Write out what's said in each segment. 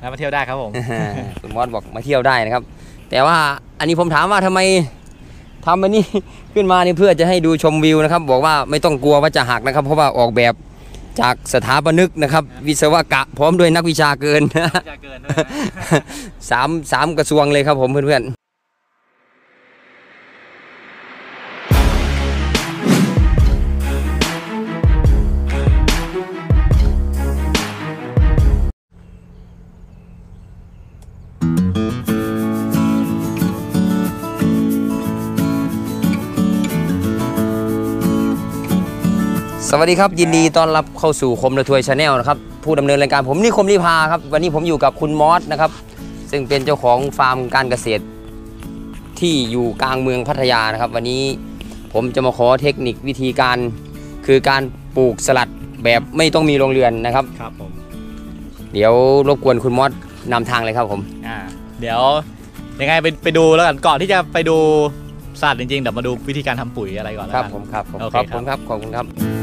แล้วมาเที่ยวได้ครับผม คุณมอสบอกมาเที่ยวได้นะครับ แต่ว่าอันนี้ผมถามว่าทำไมทำอันนี้ขึ้นมานี่เพื่อจะให้ดูชมวิวนะครับ บอกว่าไม่ต้องกลัวว่าจะหักนะครับ เพราะว่าออกแบบจากสถาปนิกนะครับ วิศวกะพร้อมด้วยนักวิชาเกินจะเกินด้วยนะสามสามกระทรวงเลยครับผมเพื่อน สวัสดีครับ ยินดีต้อนรับเข้าสู่คมระทวย channel นะครับผู้ดำเนินรายการผมนิคมลิภาครับวันนี้ผมอยู่กับคุณมอสนะครับซึ่งเป็นเจ้าของฟาร์มการเกษตร ที่อยู่กลางเมืองพัทยานะครับ วันนี้ผมจะมาขอเทคนิควิธีการ คือการปลูกสลัดแบบไม่ต้องมีโรงเรือนนะครับ ครับผมเดี๋ยวรบกวนคุณมอสนำทางเลยครับผมอ่าเดี๋ยวยังไงไปไปดูแล้วกันก่อนที่จะไปดูสัตว์จริงๆเดี๋ยวมาดูวิธีการทำปุ๋ยอะไรก่อนแล้วคกัรับน ผมครับผมโอเคขอบครับคุณครับขอบคุณครับ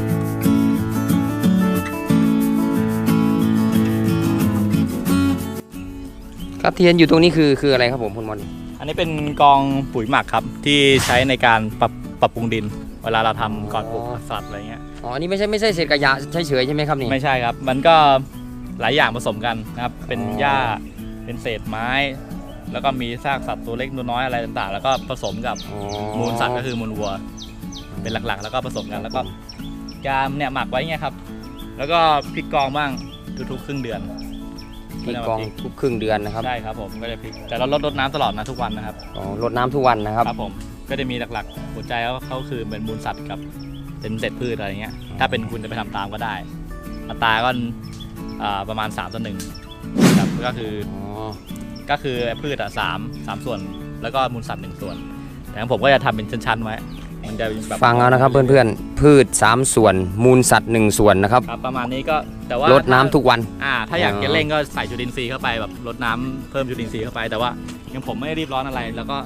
ครับที่เห็นอยู่ตรงนี้คือคืออะไรครับผมคุณมอสอันนี้เป็นกองปุ๋ยหมักครับ ที่ใช้ในการปรับปรับปรุงดิน เวลาเราทำก่อนปลูกผักสลัดอะไรเงี้ยอ๋ออันนี้ไม่ใช่ไม่ใช่เศษขยะเฉยๆใช่ไหมครับนี่ ไม่ใช่ครับ มันก็หลายอย่างผสมกันนะครับ เป็นอ๋อหญ้าเป็นเศษไม้ แล้วก็มีซากสัตว์ตัวเล็กตัวน้อยอะไรต่างๆ แล้วก็ผสมกับอ๋อมูลสัตว์ก็คือมูลวัว เป็นหลักๆ แล้วก็ผสมกันแล้วก็ยามเนี่ยหมักไว้เงี้ยครับ แล้วก็พลิกกองบ้างทุกๆครึ่งเดือน ที่กองทุกครึ่งเดือนนะครับใช่ครับผมก็จะพลิกแต่เราลดรดน้ำตลอดนะทุกวันนะครับอ๋อรดน้ำทุกวันนะครับ ครับผมก็จะมีหลักๆ หัวใจเขาเขาคือเป็นมูลสัตว์กับเป็นเศษพืชอะไรเงี้ยถ้าเป็นคุณจะไปทำตามก็ได้อัตราก็อ่าประมาณ3ต่อหนึ่งครับก็คือ อ๋อ ก็คือพืชอะสามสามส่วน แล้วก็มูลสัตว์หนึ่งส่วน แต่ของผมก็จะทำเป็นชั้นๆไว้ มันจะแบบฟังเอานะครับเพื่อนๆ พืช 3 ส่วน มูลสัตว์ 1 ส่วนนะครับ ครับประมาณนี้ก็แต่ว่าลดน้ำทุกวัน อ่า ถ้าอยากอ๋อจะเร่งก็ใส่จุลินทรีย์เข้าไปแบบลดน้ำเพิ่มจุลินทรีย์เข้าไป แต่ว่ายังผมไม่ได้รีบร้อนอะไร แล้วก็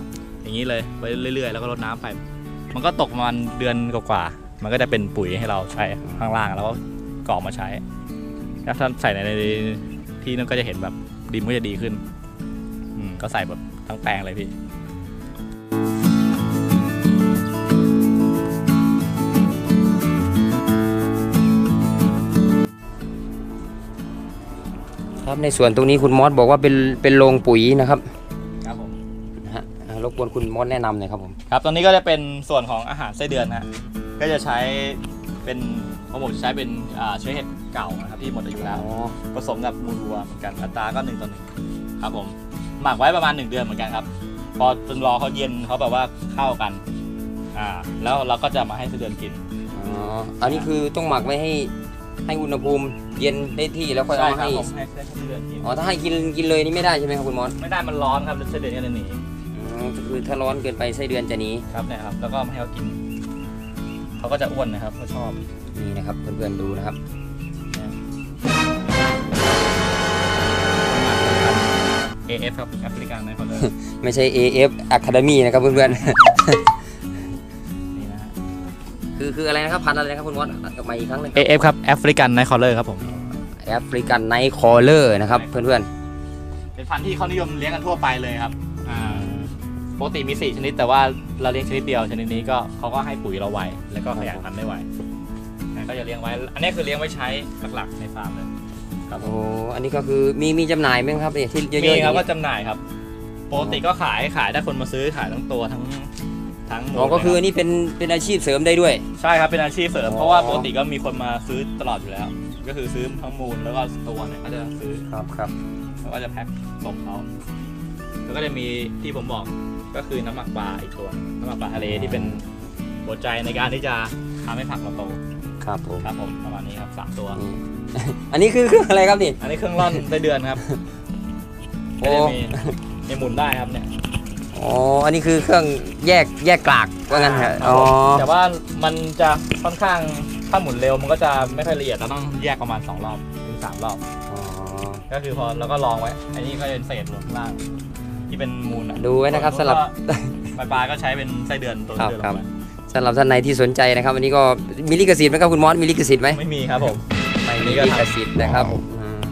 อย่างนี้เลยไปเรื่อยๆ แล้วก็ลดน้ำไป มันก็ตกประมาณเดือนกว่าๆมันก็จะเป็นปุ๋ยให้เราใช้ข้างล่างแล้วก็กรอกมาใช้ แล้วถ้าใส่ในที่นั่นก็จะเห็นแบบดินก็จะดีขึ้นอืมก็ใส่แบบทั้งแปลงเลยพี่ ครับในส่วนตรงนี้คุณมอสบอกว่าเป็นเป็นโรงปุ๋ยนะครับครับผมนะฮะอ่ารบกวนคุณมอสแนะนำหน่อยครับผมครับตอนนี้ก็จะเป็นส่วนของอาหารไส้เดือนนะฮะก็จะใช้เป็นของผมจะใช้เป็นอ่าเชื้อเห็ดเก่านะครับที่หมดอายุแล้ว ผสมกับมูลวัวเหมือนกันอัตราก็หนึ่งต่อหนึ่งครับผมหมักไว้ประมาณ 1 เดือนเหมือนกันครับ พอจนรอเขาเย็นเขาแบบว่าเข้ากันอ่าแล้วเราก็จะมาให้ไส้เดือนกินอ๋ออันนี้คือต้องหมักไว้ให้ ให้อุณหภูมิเย็นได้ที่แล้วค่อยเอามาครัให้ผมให้ให้ไส้เดือนกินอ๋อถ้าให้กินกินเลยนี่ไม่ได้ใช่ไหมครับคุณมอสไม่ได้มันร้อนครับไส้เดือนก็จะหนีอ๋อก็คือถ้าร้อนเกินไปไส้เดือนจะหนีครับเนี่ยครับ แล้วก็ไม่ให้เขากินเขาก็จะอ้วนนะครับเขาชอบนี่นะครับเพื่อนๆดูนะครับ AF ครับ African Night Crawlerไม่ใช่ AF Academy นะครับเพื่อนนี่นะฮะๆ คือคืออะไรนะครับพันธุ์อะไรนะครับคุณมอสกลับมาอีกครั้งหนึง AF ครับ African Night Crawler ครับผม African Night Crawler นะครับเพื่อนเป็นพันธุ์ที่เขานิยมเลี้ยงกันทั่วไปเลยครับอ่าปกติมี4ชนิด แต่ว่าเราเลี้ยงชนิดเดียวชนิดนี้ก็เขาก็ให้ปุ๋ยเราไวแล้วก็ขยายพันธุ์ได้ไวนะก็จะเลี้ยงไว้ อันนี้คือเลี้ยงไว้ใช้หลักๆในฟาร์มเลยๆโอ้อันนี้ก็คือมีมีจำหน่ายไหมครับเนี่ยที่เยอะๆมีอย่างครับนี้ก็จำหน่ายครับปกติก็ขายขายถ้าคนมาซื้อขายทั้งตัวทั้ง ทั้งหมดอ๋อก็คือเลยอันนี้เป็นเป็นอาชีพเสริมได้ด้วยรับใช่ครับเป็นอาชีพเสริมอ๋อเพราะว่าปกติก็มีคนมาซื้อตลอดอยู่แล้ว ก็คือซื้อทั้งมูลแล้วก็ตัวเนี่ยเขาจะซื้อครับครับแล้วก็จะแพ็คส่งเขาแล้วก็จะมีที่ผมบอกก็คือน้ำหมักปลาอีกตัวน้ำหมักปลาทะเลที่เป็นหัวใจในการที่จะทำให้ผักเราโตครับผมครับผมประมาณนี้ครับสามตัวนี่อันนี้คือเครื่องอะไรครับนี่อันนี้เครื่องร่อนไส้เดือนครับโอ้ก็จะมีมีหมุนได้ครับเนี่ย อ๋อ อันนี้คือเครื่องแยกแยกกลากว่างั้นเถอะครับอ๋อผมแต่ว่ามันจะค่อนข้างถ้าหมุนเร็วมันก็จะไม่ค่อยละเอียดเราต้องแยกประมาณ 2 รอบถึง 3 รอบอ๋อก็คือพอเราก็ลองไว้ อันนี้ก็จะเป็นเศษลงข้างล่าง ที่เป็นมูลอะดูไว้นะครับสำหรับปลายปลายๆก็ใช้เป็นไส้เดือนตัวครับเดือนลครับงไปสำหรับท่านไหนที่สนใจนะครับวันนี้ก็มีลิขสิทธิ์ไหมครับคุณมอสมีลิขสิทธิ์ไหมไม่มีครับผมไม่อันมีนี้ก็ลิทำขสิทธิ์นะครับอืม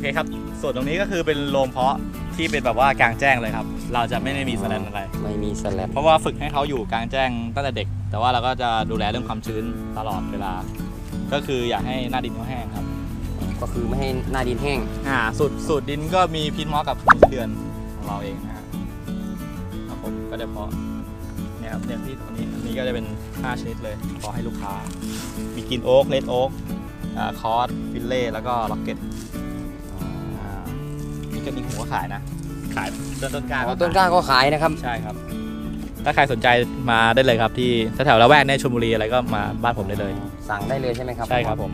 เคครับ ส่วนตรงนี้ก็คือเป็นโรงเพาะที่เป็นแบบว่ากลางแจ้งเลยครับ เราจะไม่ได้มีสแลนอะไร ไม่มีสแลบเพราะว่าฝึกให้เขาอยู่กลางแจ้งตั้งแต่เด็ก แต่ว่าเราก็จะดูแลเรื่องความชื้นตลอดเวลา ก็คืออยากให้หน้าดินเขาแห้งครับ ก็คือไม่ให้หน้าดินแห้ง อ่าสูตรสูตรดินก็มีพินมอสกับพินเดือนของเราเองนะฮะครับผมก็จะเพาะเนี่ยครับเนี่ยที่ตรงนี้อันนี้ก็จะเป็น 5 ชนิดเลยเพาะให้ลูกค้า มี green oak red oak อ่า cos frillice แล้วก็ rocket อ่า นี่ก็มีหัวขายนะ ขายต้นต้นกล้าอ๋อขายต้นกล้าก็ขายนะครับ ใช่ครับ ถ้าใครสนใจมาได้เลยครับที่แถวๆละแวกในยชลบุรีอะไรก็มาบ้านผมได้เลย สั่งได้เลยใช่ไหมครับใช่ครับผม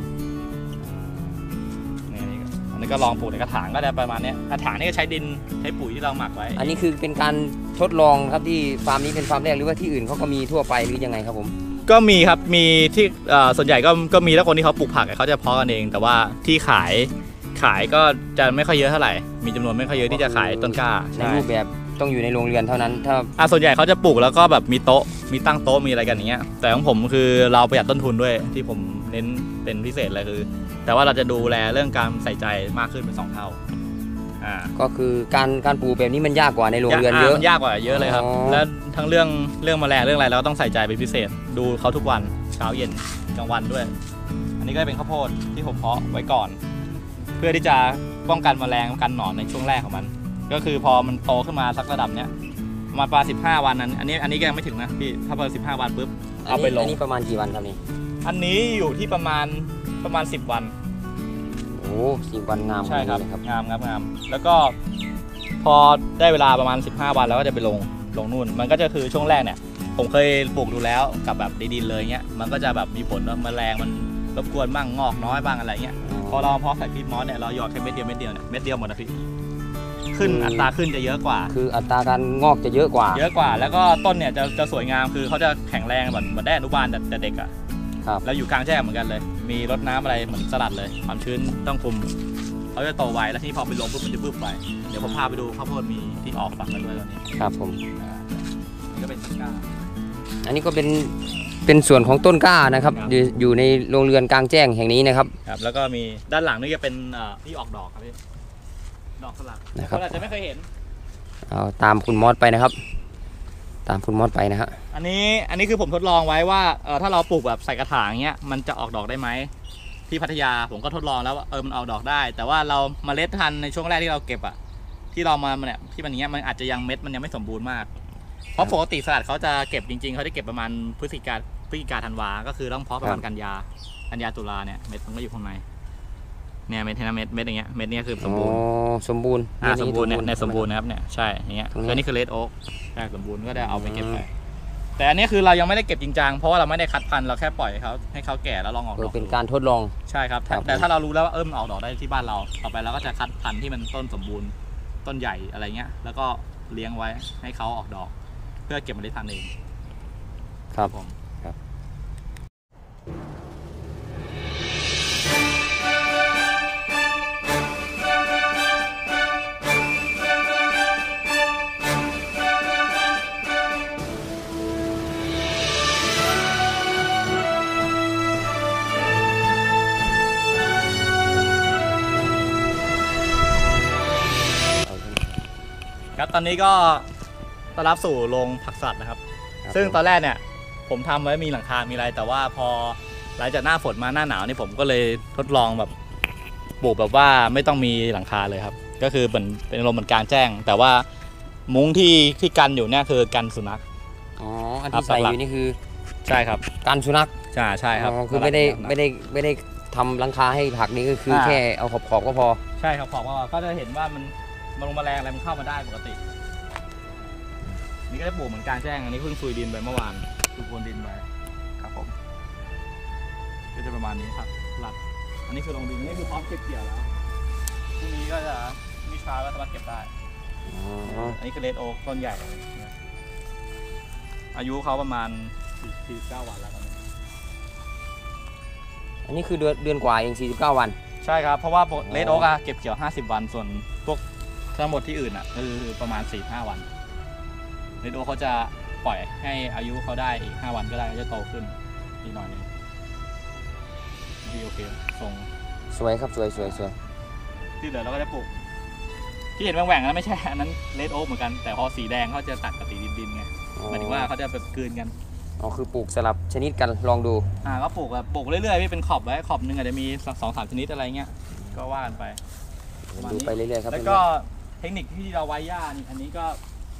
นี่นี่ก็อันนี้ก็ลองปลูกในกระถางก็ได้ประมาณเนี้ยกระถางนี่ก็ใช้ดินใช้ปุ๋ยที่เราหมักไว้ อันนี้คือเป็นการทดลองครับที่ฟาร์มนี้เป็นฟาร์มแรกหรือว่าที่อื่นเขาก็มีทั่วไปหรือยังไงครับผม ก็มีครับ มีที่เอ่อส่วนใหญ่ก็ก็มีถ้าคนที่เขาปลูกผักอะเขาจะเพาะกันเอง แต่ว่าที่ขาย ขายก็จะไม่ค่อยเยอะเท่าไหร่ มีจำนวนไม่ค่อยเยอะที่จะขายต้นกล้าในใช่รูปแบบต้องอยู่ในโรงเรือนเท่านั้น ถ้าอะส่วนใหญ่เขาจะปลูกแล้วก็แบบมีโต๊ะ มีตั้งโต๊ะมีอะไรกันอย่างเงี้ย แต่ของผมคือเราประหยัดต้นทุนด้วยที่ผมเน้นเป็นพิเศษเลยคือ แต่ว่าเราจะดูแลเรื่องการใส่ใจมากขึ้นเป็นสองเท่า อ่า ก็คือการการปลูกแบบนี้มันยากกว่าในโรงเรือนเยอะ มันยากกว่าเยอะเลยครับ อ๋อ แล้วทั้งเรื่องเรื่องแมลงเรื่องอะไรเราก็ต้องใส่ใจเป็นพิเศษ ดูเขาทุกวันเช้าเย็นกลางวันด้วย อันนี้ก็เป็นข้าวโพดที่ผมเพาะไว้ก่อน เพื่อที่จะป้องกันแมลงกันหนอนในช่วงแรกของมัน ก็คือพอมันโตขึ้นมาสักระดับเนี้ยประมาณปลาสิบห้าวันนั้นอันนี้อันนี้ก็ยังไม่ถึงนะพี่ถ้าประมาณสิบห้าวันปุ๊บเอาไปลงอันนี้ประมาณกี่วันครับนี่อันนี้อยู่ที่ประมาณประมาณ10วันโอ้สิบวันงามใช่ครับขนาดนี้เลยครับงามครับงาม แล้วก็พอได้เวลาประมาณ 15 วันแล้วก็จะไปลงลงนู่น มันก็จะคือช่วงแรกเนี่ย ผมเคยปลูกดูแล้วกับแบบดินๆเลยเงี้ยมันก็จะแบบมีผลว่าแมลงมันรบกวนบ้างงอกน้อยบ้างอะไรเงี้ย พอเราเพาะใส่พีทมอสเนี่ยเราหยอดแค่เม็ดเดียวเม็ดเดียวเนี่ยเม็ดเดียวหมดนะพี่ขึ้นอัตราขึ้นจะเยอะกว่า คืออัตราการงอกจะเยอะกว่า เยอะกว่า แล้วก็ต้นเนี่ยจะจะสวยงามคือเขาจะแข็งแรงเหมือนเหมือนได้อนุบาลแต่แต่เด็กอะครับแล้วอยู่กลางแจ้งเหมือนกันเลย มีรดน้ำอะไรเหมือนสลัดเลย ความชื้นต้องคุมเขาจะโตไวแล้วที่พอไปลงปุ๊บมันจะบึ้บไปเดี๋ยวผมพาไปดูข้าวโพดมีที่ออกฝักกันด้วยตอนนี้ครับผมอ่านี่ก็เป็นต้นกล้า อันนี้ก็เป็นเป็นส่วนของต้นกล้านะครับ ครับ อยู่อยู่ในโรงเรือนกลางแจ้งแห่งนี้นะครับ ครับแล้วก็มีด้านหลังนี่จะเป็นเอ่อที่ออกดอกครับพี่ดอกสลัดนะครับนอาจจะไม่เคยเห็น เอาตามคุณมอสไปนะครับ ตามคุณมอสไปนะฮะอันนี้อันนี้คือผมทดลองไว้ว่าเออถ้าเราปลูกแบบใส่กระถางเงี้ยมันจะออกดอกได้ไหมที่พัทยาผมก็ทดลองแล้วว่าเออมันออกดอกได้ แต่ว่าเราเมาเล็ดทันในช่วงแรกที่เราเก็บอะที่เรามาเนี่ยที่มันอย่างเงี้ยมันอาจจะยังเม็ดมันยังไม่สมบูรณ์มาก เพราะปกติสลัดเขาจะเก็บจริง ๆเขาจะเก็บประมาณพฤศจิกาพฤศจิกาธันวา ก็คือต้องเพาะประมาณกันยากันยาตุลาเนี่ยเม็ดมันก็อยู่ข้างในเนี่ยเม็ดเห็นไหมเม็ดเม็ดอย่างเงี้ยเม็ดเนี้ยคือสมบูรณ์อ๋อสมบูรณ์อ่าสมบูรณ์เนี่ยใช่ไหในสมบูรณ์นะครับเนี่ยใช่อย่างเงี้ยตรงนี้คือนี่คือเลดโอ๊กใช่สมบูรณ์ก็ได้เอาไปเก็บไปแต่อันนี้คือเรายังไม่ได้เก็บจริงจังเพราะว่าเราไม่ได้คัดพันธุ์เราแค่ปล่อยให้เขาให้เขาแก่แล้วลองออกเอดออกเป็นดูการทดลองใช่ครับครับ แต่ถ้าเรารู้แล้วว่าเออมันออกดอกได้ที่บ้านเราต่อไปเราก็จะคัดพันธุ์ที่มันต้นสมบูรณ์ต้นใหญ่อะไรเงี้ย แล้วก็เลี้ยงไว้ให้เขาออกดอก เพื่อเก็บเมล็ดพันธุ์เองครับผม ครับครับตอนนี้ก็ ต้อนรับสู่โรงผักสัตว์นะครับ ครับซึ่งตอนแรกเนี่ยผมทำไว้มีหลังคา มีอะไร แต่ว่าพอหลังจากหน้าฝนมาหน้าหนาวนี่ผมก็เลยทดลองแบบปลูกแบบว่าไม่ต้องมีหลังคาเลยครับ ก็คือเป็นเป็นลมเหมือนกลางแจ้ง แต่ว่ามุ้งที่ที่กันอยู่เนี่ยคือกันสุนัข อ๋ออันครัที่บใส่หลัอก ยู่นี่คือใช่ครับการสุนัขใช่ใช่ครับอ๋อคือไม่ได้ไม่ได้ไม่ได้ทำหลังคาให้ผักนี่ก็คืออา แค่เอาขอบขอบๆก็พอ ใช่ครับขอบว่าก็จะเห็นว่ามันมันลงแมลงอะไรมันเข้ามาได้ปกติ นี่ก็ได้ปลูกเหมือนกลางแจ้งอันนี้เพิ่งซุยดินไปเมื่อวานซุยโคนดินไปครับผม ก็จะประมาณนี้ครับหลักอันนี้คือลงดินอันนี่คือพร้อมเก็บเกี่ยวแล้วพรุ่งนี้ก็จะมีชาก็สามารถเก็บได้อ๋ออันนี้คือเลดโอ๊กต้นใหญ่นะอายุเขาประมาณ49วันแล้วตอนนี้อันนี้คือเดือนเดือนกว่าเอง 49 วัน ใช่ครับ เพราะว่าอ๋อเลดโอ๊กอะเก็บเกี่ยว 50 วัน ส่วนพวกทั้งหมดที่อื่นอะคือประมาณ 4-5 วันเลดโอ๊กเขาจะปล่อยให้อายุเขาได้อีก 5 วันก็ได้ก็จะโตขึ้นอีกหน่อยหนึงดีโอเคทรงสวยครับสวยสวยสวยที่เหลือเราก็จะปลูก ที่เห็นแหว่งๆนั้นไม่ใช่อันนั้นเลดโอ๊กเหมือนกัน แต่พอสีแดงเขาจะตัดกับสีดินๆไงหมายถึงว่าเขาจะแบบกลืนกันอ๋อคือปลูกสลับชนิดกันลองดูอ่าก็ปลูกแบบปลูกเรื่อยๆพี่เป็นขอบไว้ขอบหนึงอาจจะมีสองสองสามชนิดอะไรเงี้ยก็ว่ากันไปประมาณนี้ดูไปเรื่อยๆครับแล้วก็เทคนิคที่เราไว้หญ้านี่อันนี้ก็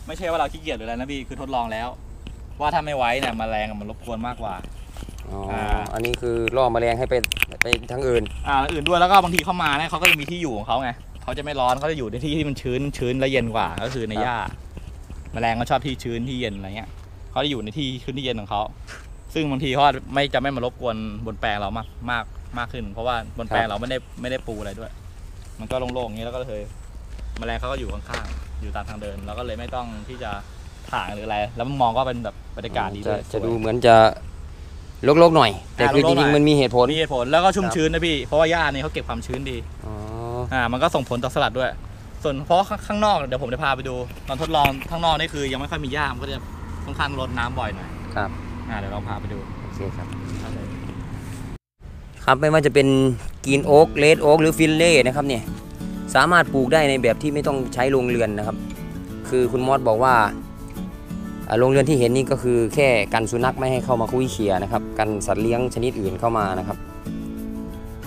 ไม่ใช่ว่าเราขี้เกียจหรืออะไรนะพี่คือทดลองแล้ว ว่าถ้าไม่ไว้เนี่ยแมลงมันรบกวนมากกว่า อ๋ออาอันนี้คือล่อแมลงให้ไปไปทั้งอื่น อ่าแล้วอื่นด้วยแล้วก็บางทีเข้ามาเนี่ยเขาก็จะมีที่อยู่ของเขาไงเขาจะไม่ร้อนเขาจะอยู่ในที่ที่มันชื้นชื้นและเย็นกว่า ก็คือในหญ้าแมลงก็ชอบที่ชื้นที่เย็นอะไรเงี้ยเขาจะอยู่ในที่ชื้นที่เย็นของเขาซึ่งบางทีเขาไม่จะไม่มารบกวนบนแปลงเรามากมากมากขึ้น เพราะว่าบนแปลงเราไม่ได้ไม่ได้ปูอะไรด้วย มันก็โล่งๆอย่างนี้แล้วก็เลย แมลงเขาก็อยู่ข้างๆ อยู่ตามทางเดินเราก็เลยไม่ต้องที่จะถ่างหรืออะไร แล้วมันมองก็เป็นแบบบรรยากาศดีจะด้วยจะดูเหมือนจะลกๆหน่อย แต่อ่าคือรจกๆหน่ริงอยๆมันมีเหตุผล มีเหตุผลแล้วก็ชุ่มครับ ชื้นนะพี่ เพราะว่าหญ้านี่เขาเก็บความชื้นดี อ๋ออ่า มันก็ส่งผลต่อสลัดด้วย ส่วนเพราะข้างนอกเดี๋ยวผมจะพาไปดู ตอนทดลองข้างนอกนี่คือยังไม่ค่อยมีหญ้ามันก็จะค่อนข้างรดน้ำบ่อยหน่อย ครับอ่า เดี๋ยวเราพาไปดูโอเคครับ ครับไม่ว่าจะเป็นกรีนโอ๊กเลดโอ๊กหรือฟินเล่นะครับเนี่ย สามารถปลูกได้ในแบบที่ไม่ต้องใช้โรงเรือนนะครับ คือคุณมอสบอกว่าโรงเรือนที่เห็นนี่ก็คือแค่กันสุนัขไม่ให้เข้ามาคุยเขียนะครับกันสัตว์เลี้ยงชนิดอื่นเข้ามานะครับ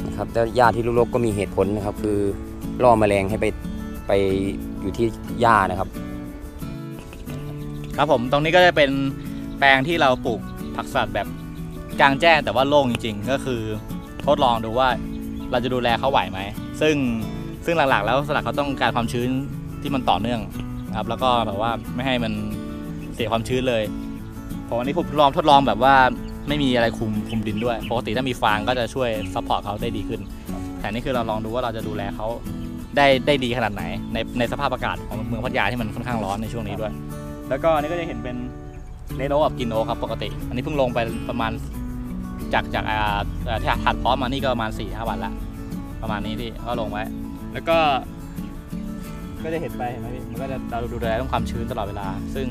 นะครับแต่หญ้าที่รกๆก็มีเหตุผลนะครับ คือล่อแมลงให้ไปไปอยู่ที่หญ้านะครับ ครับผมตรงนี้ก็จะเป็นแปลงที่เราปลูกผักสลัดแบบกลางแจ้งแต่ว่าโล่งจริง ๆ ก็คือทดลองดูว่าเราจะดูแลเขาไหวไหม ซึ่ง ซึ่งหลักๆ แล้วสลัดเขาต้องการความชื้นที่มันต่อเนื่องครับ แล้วก็แบบว่าไม่ให้มันเสียความชื้นเลยพราะวันนี้ผมทดลองทดลองแบบว่าไม่มีอะไรคุมคุมดินด้วยปกติถ้ามีฟางก็จะช่วย support เขาได้ดีขึ้น แต่นี่คือเราลองดูว่าเราจะดูแลเขาได้ได้ดีขนาดไหน ในในสภาพอากาศของเมืองพัทยาที่มันค่อนข้างร้อนในช่วงนี้ด้วย แล้วก็อันนี้ก็จะเห็นเป็น red oak กับ green oak ครับปกติ อันนี้เพิ่งลงไปประมาณจากจากอ่าที่ถาดเพาะมานี่ก็ประมาณ4ี่ห้าวันละ ประมาณนี้ที่ก็ลงไว้ แล้วก็ ก็จะเห็นไปเห็นไหมพี่มันก็จะเราดูแลเรื่องความชื้นตลอดเวลา ซึ่ง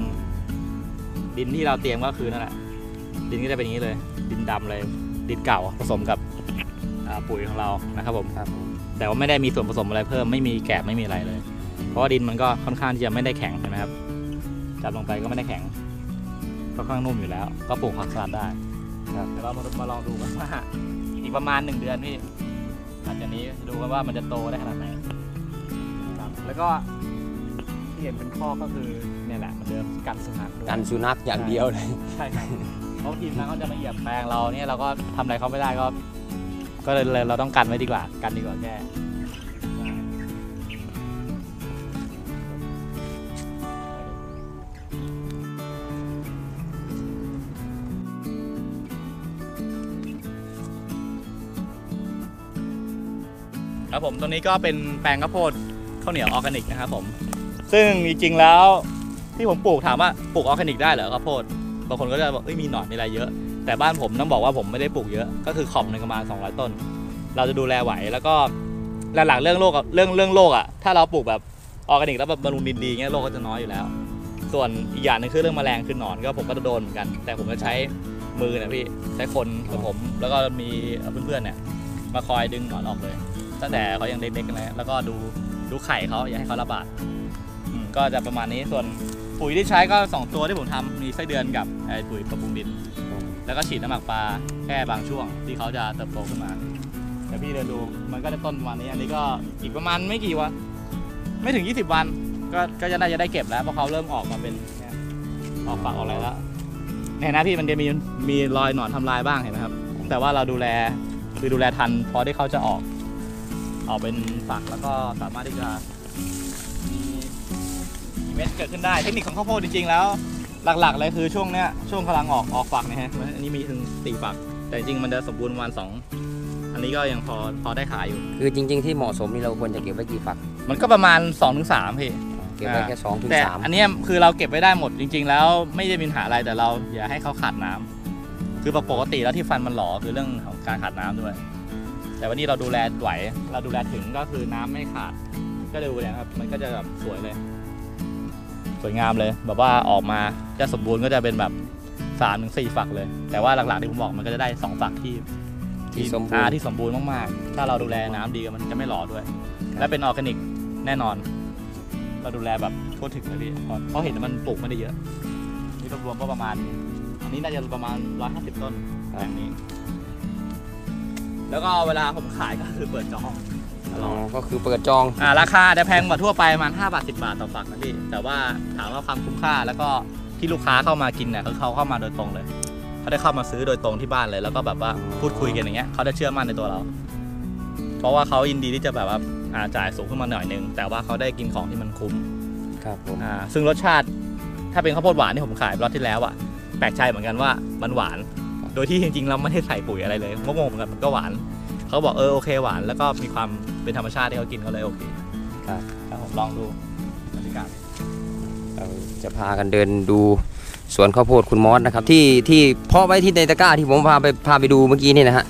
ดินที่เราเตรียมก็คือนั่นแหละดินก็จะเป็นอย่างนี้เลย ดินดำเลยดินเก่าผสมกับอ่าปุ๋ยของเรานะครับผมครับแต่ว่าไม่ได้มีส่วนผสมอะไรเพิ่มไม่มีแกลบไม่มีอะไรเลย เพราะว่าดินมันก็ค่อนข้างที่จะไม่ได้แข็งใช่ไหมครับจับลงไปก็ไม่ได้แข็งค่อนข้างนุ่มอยู่แล้ว ก็ปลูกผักสลัดได้ครับเดี๋ยวเรามามาลองดูกันว่าอีกประมาณหนึ่งเดือนพี่ หลังจากนี้ดูกันว่ามันจะโตได้ขนาดไหนครับแล้วก็ที่เห็นเป็นข้อก็คือเนี่ยแหละเหมันเดิมกันสุนัขด้วยกันสุนัขอย่างเดียวเลย ใช่ครับเพราะทีมนั้นเขาจะมาเหยียบแปลงเราเนี่ยเราก็ทำอะไรเขาไม่ได้ก็ ก็เลยเลยเราต้องกันไว้ดีกว่ากันดีกว่าแก้ ครับผมตรงนี้ก็เป็นแปลงข้าวโพดข้าวเหนียวออร์แกนิกนะครับผมซึ่งจริงๆแล้วที่ผมปลูกถามว่าปลูกออร์แกนิกได้เหรอข้าวโพดบางคนก็จะบอกมีหนอนมีอะไรเยอะ แต่บ้านผมต้องบอกว่าผมไม่ได้ปลูกเยอะก็คือขอบหนึ่งประมาณ200 ต้น เราจะดูแลไหวแล้วก็หลักๆเรื่องโรคเรื่องเรื่องโรคอะถ้าเราปลูกแบบออร์แกนิกแล้วแบบบำรุงดินดีเงี้ยโรคก็จะน้อยอยู่แล้ว ส่วนอีกอย่างหนึงคือเรื่องแมลงคือหนอนก็ผมก็จะโดนเหมือนกัน แต่ผมจะใช้มือนะพี่ใช้คนกับผม แล้วก็มีเพื่อนๆเนี่ยมาคอยดึงหนอนออกเลย ตั้งแต่เขายังเด็กๆเลยแล้วก็ดูดูไข่เขาอย่าให้เขาระบาดก็จะประมาณนี้ส่วนปุ๋ยที่ใช้ก็สองตัวที่ผมทำมีไส้เดือนกับไอ้ปุ๋ยปรับปรุงดิน แล้วก็ฉีดน้ำหมักปลาแค่บางช่วงที่เขาจะเติบโตขึ้นมาแต่พี่เดินดูมันก็จะต้นประมาณนี้อันนี้ก็อีกประมาณไม่กี่วันไม่ถึง 20 วัน ก็ก็จะได้จะได้เก็บแล้วเพราะเขาเริ่มออกมาเป็นออกฝักออกอะไรแล้วเนี่ยนะพี่มันจะมีมีรอยหนอนทำลายบ้างเห็นไหมครับ แต่ว่าเราดูแลคือดูแลทันพอที่เขาจะออก ออกเป็นฝักแล้วก็สามารถที่จะมีมีเม็ดเกิดขึ้นได้ เทคนิคของข้าวโพดจริงๆแล้ว หลักๆเลยคือช่วงเนี้ยช่วงกำลังออกออกฝักเนี่ยฮะอันนี้มีถึงสี่ฝัก แต่จริงๆมันจะสมบูรณ์ประมาณสองอันนี้ก็ยังพอพอได้ขายอยู่ คือจริง ๆ ที่เหมาะสมนี่เราควรจะเก็บไว้กี่ฝัก มันก็ประมาณ2อถึงสามพี่ เก็บไว้แค่สองถึงแต่สามอันเนี้ยคือเราเก็บไว้ได้หมดจริง ๆ แล้วไม่ได้มีปัญหาอะไรแต่เราอย่าให้เขาขาดน้ำคือปกติแล้วที่ฟันมันหลอคือเรื่องของการขาดน้ำด้วย แต่วันนี้เราดูแลไหว เราดูแลถึงก็คือน้ำไม่ขาด ก็ดูเนี่ยครับมันก็จะแบบสวยเลย สวยงามเลย แบบว่าออกมาจะสมบูรณ์ก็จะเป็นแบบสามถึงสี่ฝักเลย แต่ว่าหลักๆที่ผมบอกมันก็จะได้สองฝักที่ที่สมบูรอ่าณ์ที่สมบูรณ์มากๆ ถ้าเราดูแลน้ำดีมันจะไม่หล่อด้วย และเป็นออร์แกนิกแน่นอน เราดูแลแบบทั่วถึงเลยพี่เพราะเพราะเห็นมันปลูกไม่ได้เยอะ นี่รวมๆก็ประมาณ อันนี้น่าจะประมาณ150ต้นแบบนี้ แล้วก็เวลาผมขายก็คือเปิดจองตลอ๋ออดก็คือเปิดจอง อ่าราคาจะแพงกว่าทั่วไปประมาณ5บาท10 บาทต่อฝักนะพี่แต่ว่าถามว่าความคุ้มค่าแล้วก็ที่ลูกค้าเข้ามากินเนี่ยคือเขาเข้ามาโดยตรงเลยเขาได้เข้ามาซื้อโดยตรงที่บ้านเลยแล้วก็แบบว่าอ๋อพูดคุยกันอย่างเงี้ยเขาจะเชื่อมั่นในตัวเรา เพราะว่าเขายินดีที่จะแบบว่าอ่าจ่ายสูงขึ้นมาหน่อยนึงแต่ว่าเขาได้กินของที่มันคุ้ม ครับผม อ่าซึ่งรสชาติถ้าเป็นข้าวโพดหวานที่ผมขายรอบที่แล้วอะแปลกใจเหมือนกันว่ามันหวาน โดยที่จริงๆเราไม่ได้ใส่ปุ๋ยอะไรเลยงงๆเหมือนกันมันก็หวาน เขาบอกเออโอเคหวานแล้วก็มีความเป็นธรรมชาติที่เขากินก็เลยโอเคครับครับผมลองดูบรรยากาศเราจะพากันเดินดูสวนข้าวโพดคุณมอสนะครับ ที่ที่เพาะไว้ที่ในตะกร้าที่ผมพาไปพาไปดูเมื่อกี้นี่นะฮะ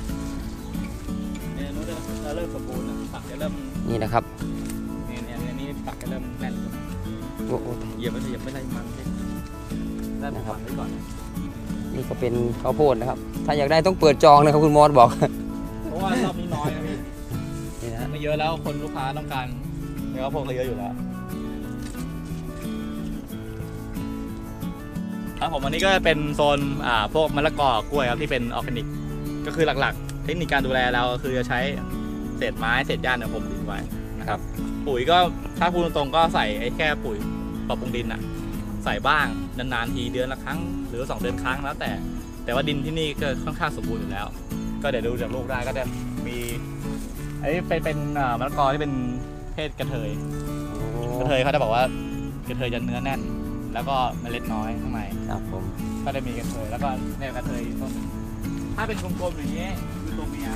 ก็เป็นข้าวโพดนะครับ ถ้าอยากได้ต้องเปิดจองนะครับคุณมอสบอก เพราะว่ารอบนี้น้อยนะพี่นี่นะไม่เยอะแล้วคนลูกค้าต้องการเนื้อข้าวโพดเขาเยอะอยู่แล้วครับผมอันนี้ก็จะเป็นโซนอ่าพวกมะละกอกล้วยครับที่เป็นออร์แกนิก ก็คือหลักๆ เทคนิคการดูแลเราก็คือจะใช้เศษไม้เศษหญ้าเนี่ยผมดินไว้นะครับ ปุ๋ยก็ถ้าพูดตรงๆก็ใส่ไอ้แค่ปุ๋ยปรับปรุงดินอะใส่บ้างนานๆทีเดือนละครั้ง รือสองเดือนครั้งแล้วแต่ แต่ว่าดินที่นี่ก็ค่อนข้างสมบูรณ์อยู่แล้ว ก็เดี๋ยวดูจากลูกได้ก็จะมีอันนี้เป็นเป็นเอ่อมะละกอที่เป็นเพศกระเทยกระเทยเขาจะบอกว่ากระเทยจะเนื้อแน่น แล้วก็เมล็ดน้อยข้างในครับผมก็จะมีกระเทยแล้วก็เนี่ยกระเทยต้นถ้าเป็นกลมๆอย่างนี้คือตัวเมีย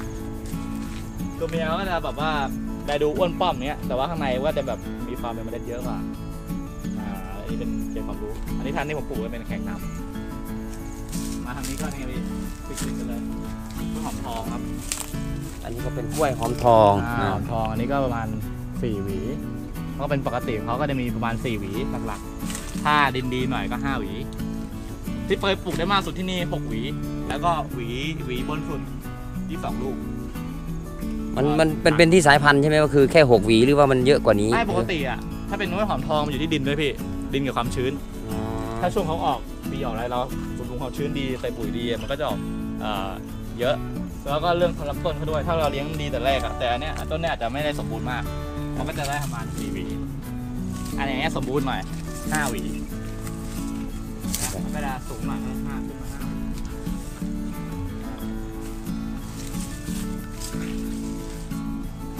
ตัวเมียก็จะแบบว่าแลดูอ้วนป้อมเนี้ยแต่ว่าข้างในก็จะแบบมีความเป็นเมล็ดเยอะกว่าอ่าอันนี้เป็นเกร็ดความรู้ อันนี้พันธุ์ที่ผมปลูกไว้เป็นแขกน้ำมาทางนี้ก็นี่พี่ติดๆกันเลยต้นหอมทองครับอันนี้ก็เป็นกล้วยหอมทองอ่าหอมทองอันนี้ก็ประมาณ4หวีเขาเป็นปกติของเขาก็จะมีประมาณ4หวีหลักๆ ถ้าดินดีหน่อยก็5หวี ที่เคยปลูกได้มากสุดที่นี่6หวี แล้วก็หวีหวีบนสุดที่สองลูก มันมันเป็นเป็นที่สายพันธุ์ใช่ไหมก็คือแค่หกหวีหรือว่ามันเยอะกว่านี้ไม่ปกติอะ ถ้าเป็นน้อยหอมทองมันอยู่ที่ดินด้วยพี่ ดินกับความชื้น อ๋อถ้าช่วงเขาออกปี ออกอะไรเราบำรุงความชื้นดีใส่ปุ๋ยดีมันก็จะออกเอเยอะแล้วก็เรื่องลำต้นเขาด้วย ถ้าเราเลี้ยงดีแต่แรกอะแต่อันเนี้ยต้นเนี้ยอาจจะไม่ได้สมบูรณ์มากมันก็จะได้ประมาณสี่หวีอันนี้สมบูรณ์หน่อยห้าหวีเวลาสูงหน่อยก็ห้าขึ้นมาห้า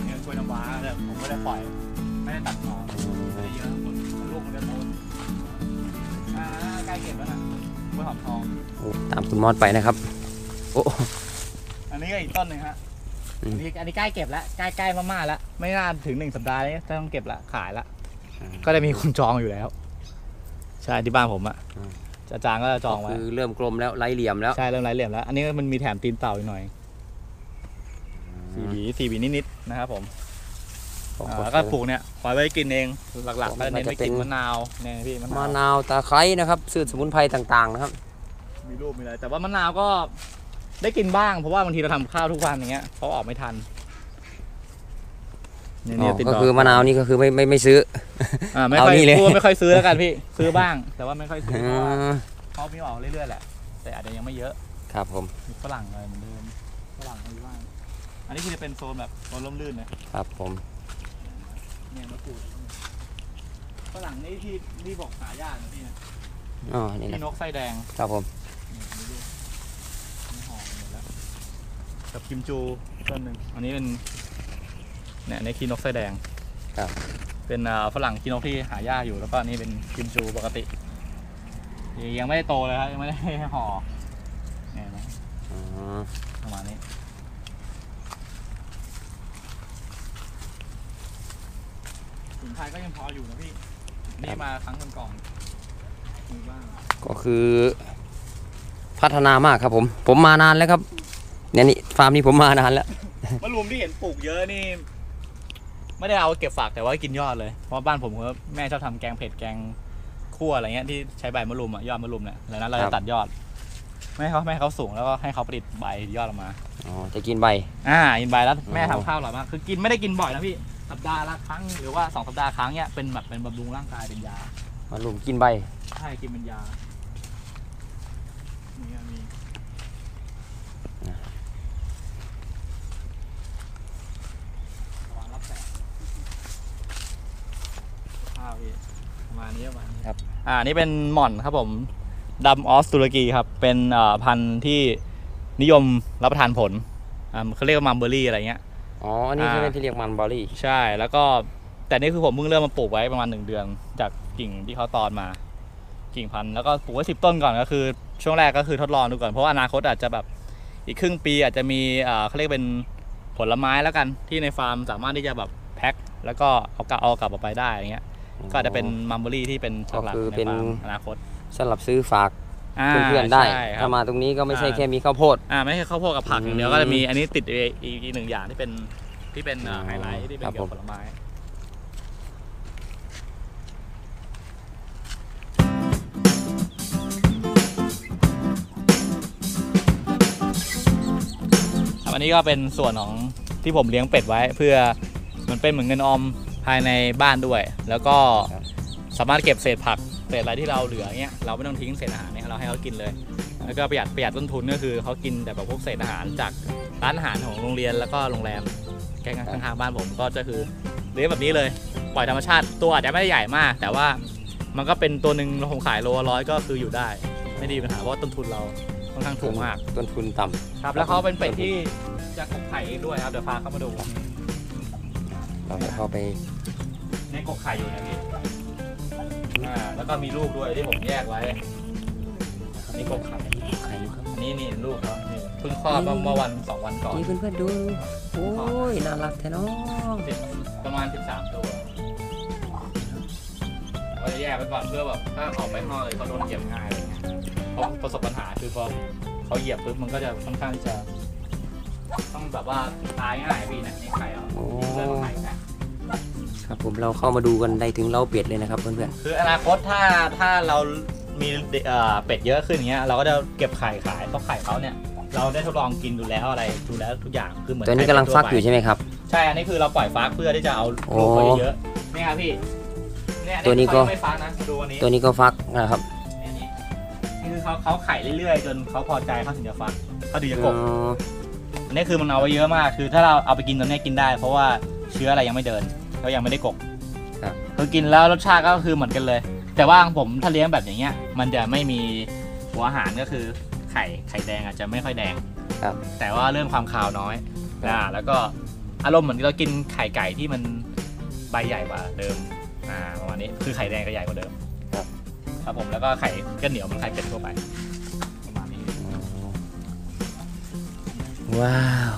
เนี่ยกล้วยน้ำว้าเนี่ยผมก็ได้ปล่อย ไม่ได้ตัดหน่อไม่ได้เยอะหมดลูกมันจะโต อ่าใกล้เก็บแล้วนะกล้วยหอมทอง โอ้ตามคุณมอสไปนะครับ โอ้ อันนี้ก็อีกต้นหนึ่งฮะอืม อันนี้อันนี้ใกล้เก็บแล้วใกล้ใกล้มากๆแล้ว ไม่น่าถึงหนึ่งสัปดาห์นี้จะต้องเก็บละขายละก็ได้มีคนจองอยู่แล้ว ใช่ที่บ้านผมอะอืมอาจารย์ก็จะจองไว้ คือเริ่มกลมแล้วไร้เหลี่ยมแล้ว ใช่เริ่มไร้เหลี่ยมแล้ว อันนี้มันมีแถมตีนเต่าอีกหน่อยสี่หวีสี่หวีนิดๆนะครับผม ของอ่าผมแล้วก็ปลูกเนี่ยปล่อยไว้กินเองหลักๆมัก็นเน้นจะไปเป็กินนมะนาวเนี่ยพี่มะมะนาว นาวตะไคร้นะครับพืชสมุนไพรต่างๆนะครับ มีรูปมีอะไรแต่ว่ามะนาวก็ได้กินบ้างเพราะว่าบางทีเราทำข้าวทุกวันอย่างเงี้ยเขาออกไม่ทันเนี่ยอ๋เนี่อยติดก็ดอกคือมะนาวนี่ก็คือไม่ไม่ไม่ซื้อ อ่าไม่เอาค่อยนี่เลย พูดไม่ค่อยซื้อแล้วกันพี่ ซื้อบ้าง แต่ว่าไม่ค่อยซื้ออ๋เพราะว่าอเขามีออกเรื่อยๆแหละแต่อาจจะยังไม่เยอะครับผม มีฝรั่งอะไรเหมือนเดิมฝรั่งมีบ้างอันนี้คือจะเป็นโซนแบบโซนร่มรื่นนะครับผม เนี่ยมะกรูดฝรั่งนี่ที่ที่บอกหายากนะพี่นะอ๋อ นี่นะพี่นกไส้แดงครับผมนี่อันนี้ด้วยนี่หอมหมดแล้วกับกิมจูต้นหนึ่งอันนี้เป็นเนี่ยในคีนกไส้แดงครับ เป็นอ่าฝรั่งคีนกที่หายากอยู่แล้วก็อันนี้เป็นกิมจูปกติ ยังไม่ได้โตเลยครับยังไม่ได้ห่อเนี่ยเห็นไหมอ๋อประมาณนี้ สินค้าก็ยังพออยู่นะพี่ นี่มาครั้งก่อนๆมีบ้าง ก็คือพัฒนามากครับผม ผมมานานแล้วครับ เนี่ยนี่ฟาร์มนี้ผมมานานแล้ว มะรุมที่เห็นปลูกเยอะนี่ ไม่ได้เอาเก็บฝากแต่ว่ากินยอดเลย เพราะบ้านผมก็แม่ชอบทำแกงเผ็ดแกงคั่วอะไรเงี้ยที่ใช้ใบมะรุมอะยอดมะรุมเนี่ยแล้วนั้นเราครัจะบ ตัดยอด ไม่ให้เขาไม่ให้เขาสูงแล้วก็ให้เขาผลิตใบยอดออกมา อ๋อจะกินใบ อ่ากินใบแล้วแม่อ๋อทำข้าวอร่อยมาก คือกินไม่ได้กินบ่อยนะพี่ท สัปดาห์ละครั้ง หรือว่าสองสัปดาห์ครั้งเนี่ยเป็นแบบเป็นบำรุงร่างกายเป็นยามาลุมกินใบ ใช่กินเป็นยานี่มีระวังรับแสงข้าวพี่ประมาณนี้ประมาณนี้ครับ อ่านี่เป็นหม่อนครับผมดำออสตุรกีครับ เป็นเอ่อพันธุ์ที่นิยมรับประทานผลอ่าเขาเรียกว่ามัมเบอรี่อะไรเงี้ย อ๋อ อันนี้อ่าใช่ไหมที่เรียกมันบอลลี่ ใช่ แล้วก็แต่นี่คือผมเพิ่งเริ่มมาปลูกไว้ประมาณหนึ่งเดือน จากกิ่งที่เขาตอนมา กิ่งพันธุ์แล้วก็ปลูกไว้สิบต้นก่อนก็คือ ช่วงแรกก็คือทดลองดูก่อนเพราะว่าอนาคตอาจจะแบบอีกครึ่งปีอาจจะมีเอ่อเขาเรียกเป็นผลไม้แล้วกันที่ในฟาร์มสามารถที่จะแบบแพ็คแล้วก็เอากลับเอากลับออกไปได้อย่างเงี้ยก็อาจจะเป็นมัมเบอรี่ที่เป็นหลักก็คือๆในเป็นฟาร์มอนาคตสำหรับซื้อฝากา เพื่อนๆได้ใช่ครัถ้าบมาตรงนี้ก็ไม่ใช่อ่าแค่มีข้าวโพด อ่าไม่ใช่ข้าวโพดกับผักอย่างเดียวอืมก็จะมีอันนี้ติดอีกอีกหนึ่งอย่างที่เป็นที่เป็นอ๋อไฮไลท์ที่เป็นครับเกี่ยวกับผมผลไม้ ครับอันนี้ก็เป็นส่วนของที่ผมเลี้ยงเป็ดไว้ เพื่อมันเป็นเหมือนเงินออมภายในบ้านด้วย แล้วก็ครับ สามารถเก็บเศษผัก เศษอะไรที่เราเหลือเงี้ยเราไม่ต้องทิ้งเศษอาหารเนี่ยเราให้เขากินเลย แล้วก็ประหยัดประหยัดต้นทุนก็คือเขากินแต่แบบพวกเศษอาหารจากร้านอาหารของโรงเรียนแล้วก็โรงแรมแกงข้างๆบ้านผมก็จะคือเลี้ยงแบบนี้เลยปล่อยธรรมชาติตัวอาจจะไม่ได้ใหญ่มาก แต่ว่ามันก็เป็นตัวหนึ่งผมขายโลละร้อยก็คืออยู่ได้ ไม่ได้มีปัญหาเพราะว่าต้นทุนเราค่อนข้างถูกมากต้นทุนต่ำครับแล้วเขาเป็นเป็ดที่จะกกไข่เองด้วยครับเดี๋ยวพาเข้ามาดูเราจะเข้าไปในกกไข่อยู่นะพี่ อ่าแล้วก็มีลูกด้วยที่ผมแยกไว้นี่กกไข่ไข่อยู่ครับอันนี้นี่ลูกเขานี่เพิ่งคลอดเมื่อเมื่อวันสองวันก่อนนี่เพื่อนๆดู โอ้ยน่ารักแท้เนาะสิบประมาณ13ตัวเราจะแยกไปก่อนเพื่อแบบถ้าออกไปข้างนอกเลยเขาโดนเหยียบง่ายอะไรเงี้ยเพราะประสบปัญหาคือพอเขาเหยียบปุ๊บมันก็จะค่อนข้างที่จะ ต้องแบบว่าตายง่ายพี่นะในไข่เราโอ้ เรื่องไข่นะ ครับผมเราเข้ามาดูกันได้ถึงเล้าเป็ดเลยนะครับเพื่อนคืออนาคตถ้าถ้าเรามีเอ่อเป็ดเยอะขึ้นอย่างเงี้ยเราก็จะเก็บไข่ขายเพราะไข่เขาเนี่ยเราได้ทดลองกินดูแล้วอะไรดูแล้วทุกอย่างคือเหมือๆนตัวนี้กำลังฟักอยู่ใช่ไหมครับ ใช่อันนี้คือเราปล่อยฟักเพื่อที่จะเอาลูกเขาเยอะๆเนี่ยครับพี่เนี่ยอัตัวนี้ก็ เขายังไม่ฟักนะดูอันนี้ตัวนี้ก็ฟักนะครับเนี่ยนี่นี่คือเขาเขาไข่เรื่อยๆ จนเขาพอใจเขาถึงจะฟักเขาถึงจะกอ๋บออันนี้คือมันเอาไว้เยอะมาก คือถ้าเราเอาไปกินตอนนี้กินได้ เพราะว่าเชื้ออะไรยังไม่เดิน เขายังไม่ได้กบครับคือกินแล้วรสชาติก็คือเหมือนกันเลย แต่ว่าของผมถ้าเลี้ยงแบบอย่างเงี้ย มันจะไม่มีหัวอาหารก็คือไข่ไข่แดงอาจจะไม่ค่อยแดงครับ แต่ว่าเรื่องความคาวน้อยนะแล้วก็อารมณ์เหมือนเรากินไข่ไก่ที่มันใบใหญ่กว่าเดิมอ่าประมาณนี้คือไข่แดงก็ใหญ่กว่าเดิมครับ ครับผมแล้วก็ไข่ก็เหนียวเหมันไข่เป็ดทั่วไปประมาณนี้ว้าว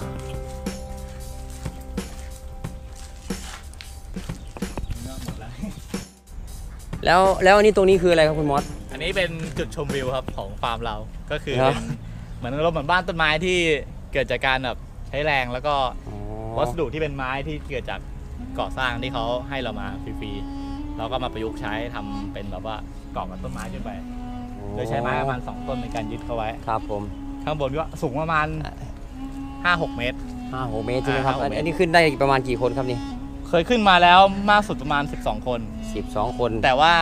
แล้วแล้วอันนี้ตรงนี้คืออะไรครับคุณมอส อันนี้เป็นจุดชมวิวครับของฟาร์มเราก็คือเหรอเป็นเหมือนเราเหมือนบ้านต้นไม้ที่เกิดจากการแบบใช้แรงแล้วก็อ๋อวัสดุที่เป็นไม้ที่เกิดจากก่อสร้างที่เขาให้เรามาฟรีๆเราก็มาประยุกต์ใช้ทำเป็นแบบว่าเกาะกับต้นไม้ขึ้นไป โดยใช้ไม้ประมาณสองต้นในการยึดเขาไว้ ครับผมข้างบนก็สูงประมาณ5-6 เมตร ห้าหกเมตรใช่ไหมครับอ่าห้าหกเมตร อันนี้ขึ้นได้ประมาณกี่คนครับนี่ เคยขึ้นมาแล้วมากสุดประมาณ 12 คนสิบสองคนแต่ว่า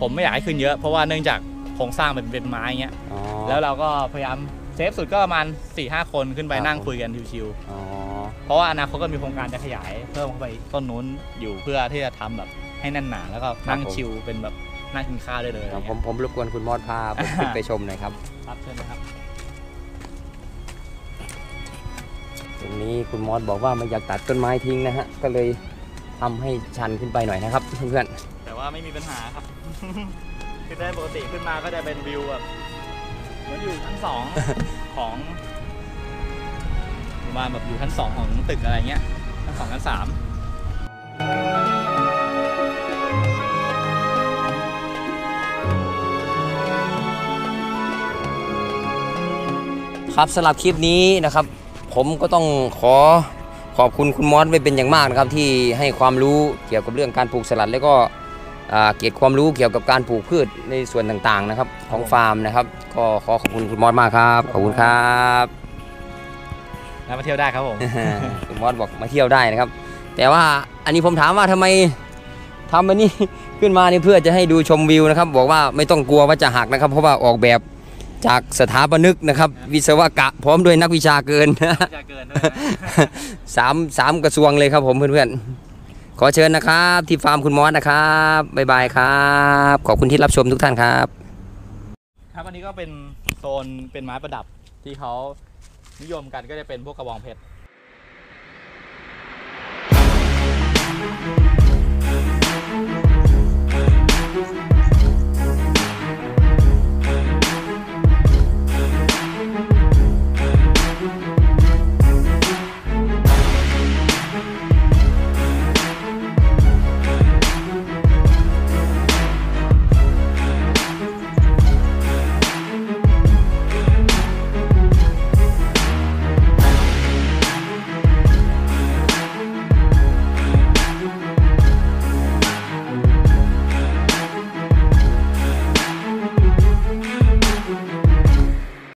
ผมไม่อยากให้ขึ้นเยอะเพราะว่าเนื่องจากโครงสร้างเป็นเป็นไม้เงี้ยอ๋อ แล้วเราก็พยายามเซฟสุดก็ประมาณ4-5คนขึ้นไปครับ นั่งผมคุยกันชิวอ๋อๆเพราะว่าอนาคตก็มีโครงการจะขยายเพิ่มเข้าไปต้นนู้นอยู่เพื่อที่จะทำแบบให้แน่นหนาแล้วก็นั่งชิวเป็นแบบนั่งกินข้าวได้เลยเดี๋ยวอะไรผมเงี้ยผมรบกวนคุณมอสพาผมขึ้นไปชมหน่อยครับ ครับเชิญนะครับ ตรงนี้คุณมอสบอกว่าไม่อยากตัดต้นไม้ทิ้งนะฮะ ก็เลย ทำให้ชันขึ้นไปหน่อยนะครับเพื่อนแต่ว่าไม่มีปัญหาครับ คือได้ปกติขึ้นมาก็จะเป็นวิวแบบเหมือนอยู่ชั้นสองของประมาณแบบอยู่ชั้นสองของตึกอะไรเงี้ยชั้นสองชั้นสามๆครับสำหรับคลิปนี้นะครับ ผมก็ต้องขอ ขอบคุณคุณมอสไว้เป็นอย่างมากนะครับที่ให้ความรู้เกี่ยวกับเรื่องการปลูกสลัด แล้วก็อ่าเก็บความรู้เกี่ยวกับการปลูกพืชในส่วนต่างๆนะครับของฟาร์มนะครับก็ขอขอบคุณคุณมอสมากครับขอบคุณครับแล้วมาเที่ยวได้ครับผมคุณมอสบอกมาเที่ยวได้นะครับ แต่ว่าอันนี้ผมถามว่าทำไมทำอันนี้ขึ้นมานี่เพื่อจะให้ดูชมวิวนะครับ บอกว่าไม่ต้องกลัวว่าจะหักนะครับ เพราะว่าออกแบบ จากสถาปนิกนะครับ วิศวกะพร้อมด้วยนักวิชาเกินจะเกินด้วยสามสามกระทรวงเลยครับผมเพื่อนๆ ขอเชิญนะครับ ที่ฟาร์มคุณมอสนะครับบ๊ายบายครับ ขอบคุณที่รับชมทุกท่านครับ ครับอันนี้ก็เป็นโซนเป็นไม้ประดับที่เขานิยมกันก็จะเป็นพวกกระบองเพชร